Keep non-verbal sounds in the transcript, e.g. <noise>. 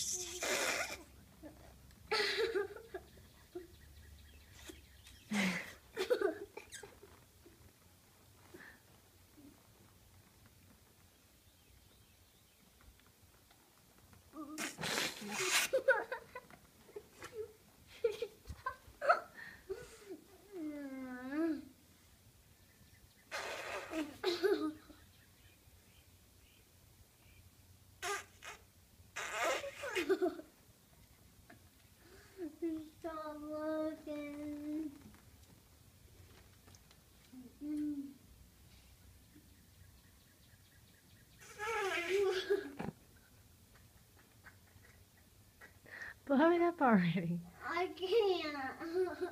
Thanks. Stop looking. Blow it up already. I can't. <laughs>